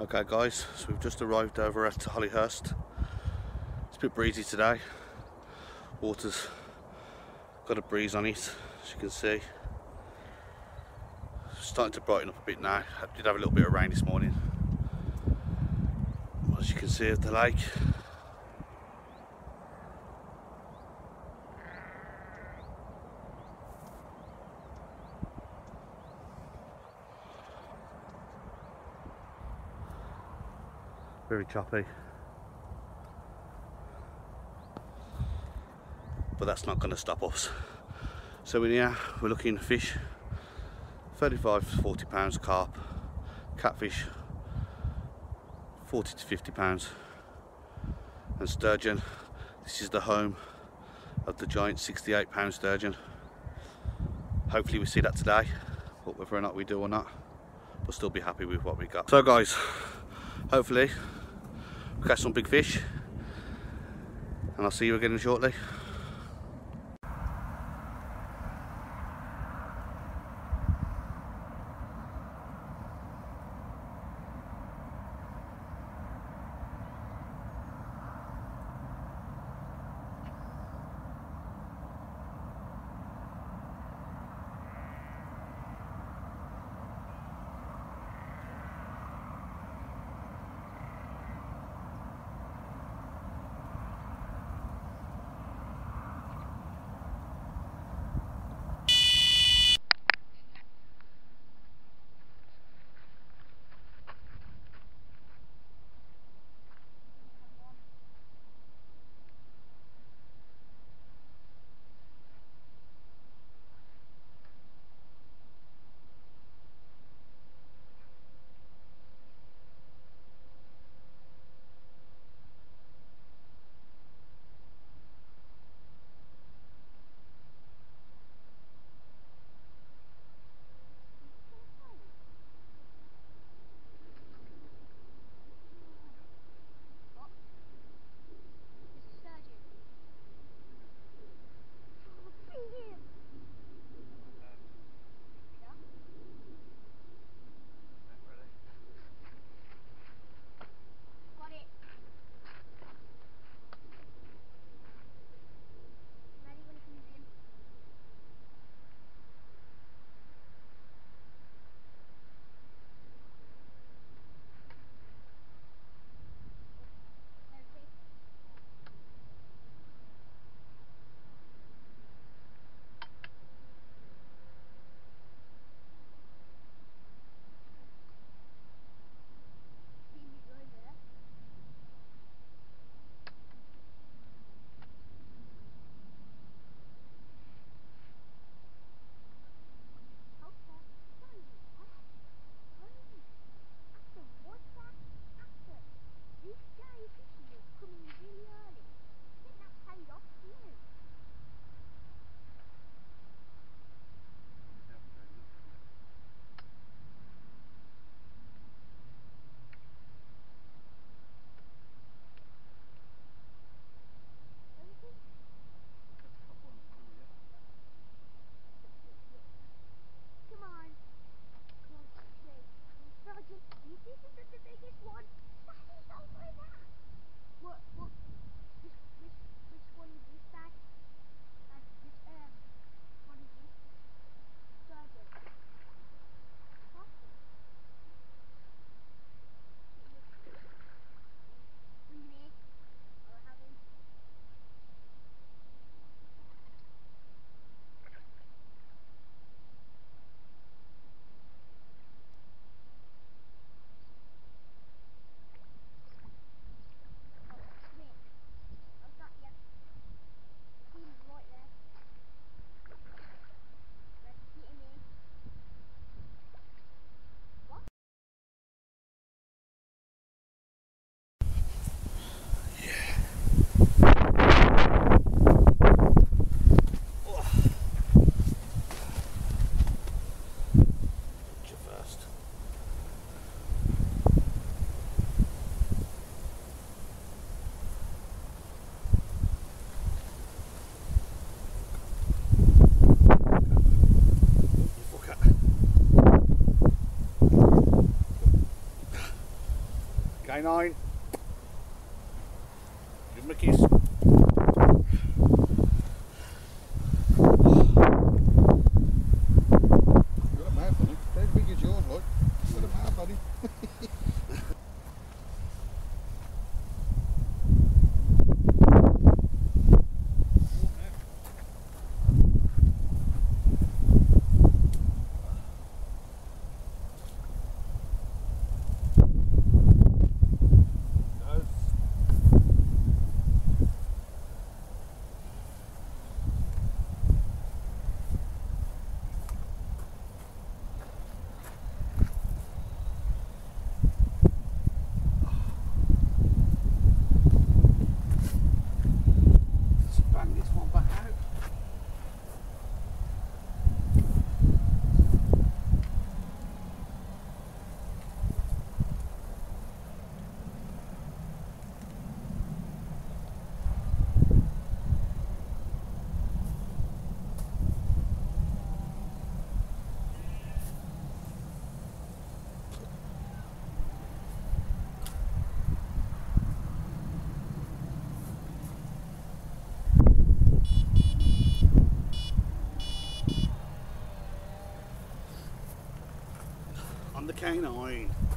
Okay guys, so we've just arrived over at Hollyhurst. It's a bit breezy today. Water's got a breeze on it, as you can see. starting to brighten up a bit now. I did have a little bit of rain this morning. As you can see at the lake. Very choppy. But that's not going to stop us. So in here we're looking fish, 35 to 40 pounds carp, catfish 40 to 50 pounds and sturgeon. This is the home of the giant 68 pound sturgeon. Hopefully we see that today, but whether or not we do or not, we'll still be happy with what we got. So guys, hopefully catch some big fish and I'll see you again shortly. K9. Give him a kiss. You've got a mouth on him. Dead big as yours, like. You've got a mouth on him. Let's bang this one back out. On the K9.